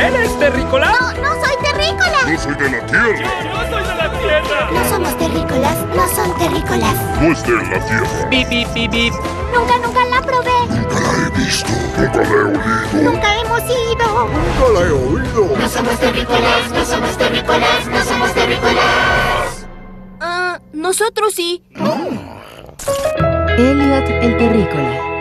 ¿Eres terrícola? No, no soy terrícola. Yo soy de la Tierra. ¡Yo soy de la Tierra! No somos terrícolas, no son terrícolas. No es de la Tierra. Bip, bip, bip, bip. Nunca, nunca la probé. Nunca la he visto. Nunca la he oído. Nunca hemos ido. Nunca la he oído. No somos terrícolas, no somos terrícolas, no somos terrícolas. Nosotros sí. Elliot el terrícola.